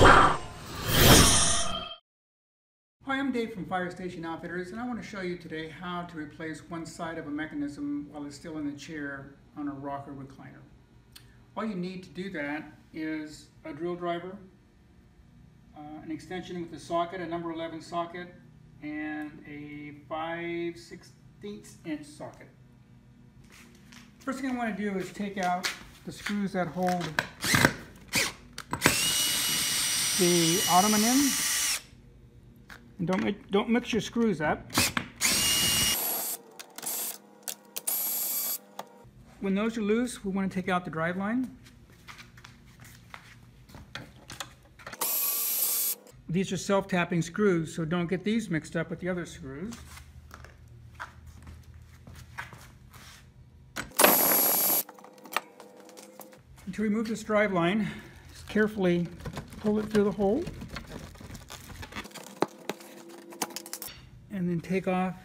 Hi, I'm Dave from Fire Station Outfitters, and I want to show you today how to replace one side of a mechanism while it's still in the chair on a rocker recliner. All you need to do that is a drill driver, uh, an extension with a socket, a number 11 socket, and a 5 16 inch socket. First thing I want to do is take out the screws that hold the ottoman in. And don't, don't mix your screws up. When those are loose, we want to take out the drive line. These are self-tapping screws, so don't get these mixed up with the other screws. To remove this drive line, just carefully pull it through the hole. and then take off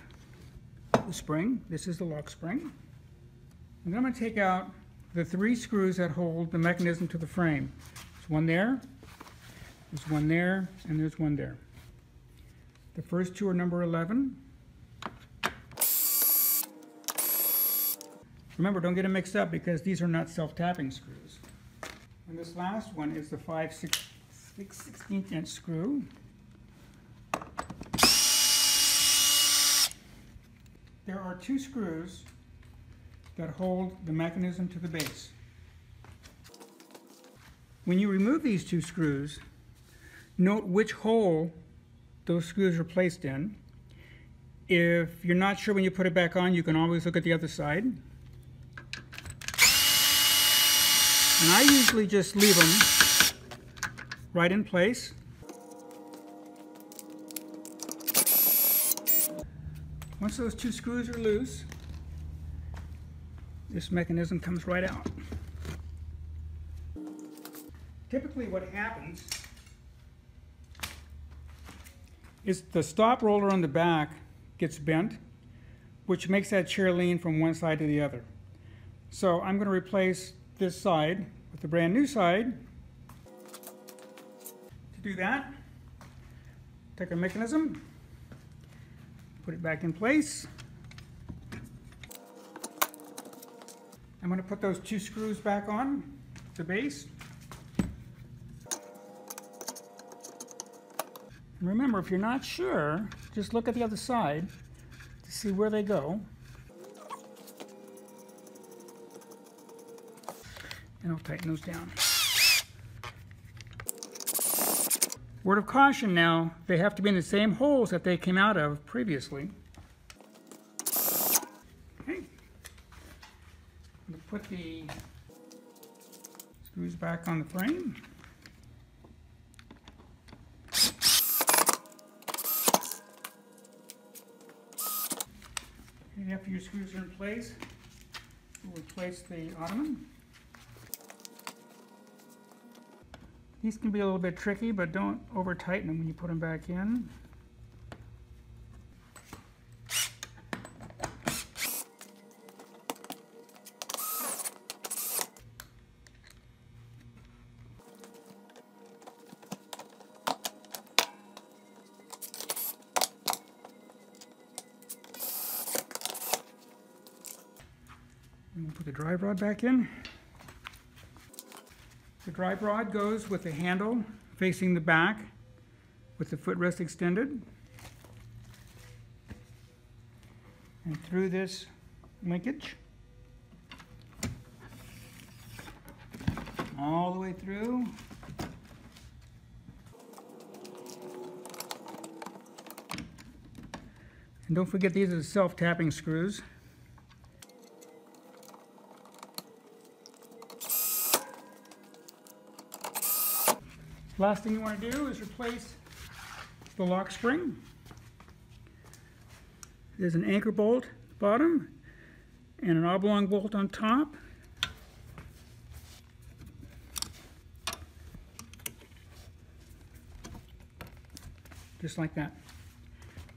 the spring. This is the lock spring. And then I'm going to take out the three screws that hold the mechanism to the frame. There's one there, there's one there, and there's one there. The first two are number 11. Remember, don't get them mixed up because these are not self-tapping screws. And this last one is the 5 6, 6 16th inch screw. there are two screws that hold the mechanism to the base. When you remove these two screws, note which hole those screws are placed in. If you're not sure when you put it back on, you can always look at the other side. And I usually just leave them right in place. Once those two screws are loose, this mechanism comes right out. Typically what happens is the stop roller on the back gets bent, which makes that chair lean from one side to the other. So I'm going to replace this side with the brand new side. Do that, take our mechanism, Put it back in place. I'm going to put those two screws back on the base. And remember, if you're not sure, just look at the other side to see where they go. And I'll tighten those down. Word of caution now, they have to be in the same holes that they came out of previously. Okay. Put the screws back on the frame. And after your screws are in place, we'll replace the ottoman. These can be a little bit tricky, but don't over tighten them when you put them back in. And we'll put the drive rod back in. Drive rod goes with the handle facing the back with the footrest extended. And through this linkage. All the way through. And don't forget these are self-tapping screws. Last thing you want to do is replace the lock spring. There's an anchor bolt at the bottom and an oblong bolt on top. Just like that.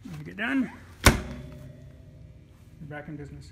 When you get done, you're back in business.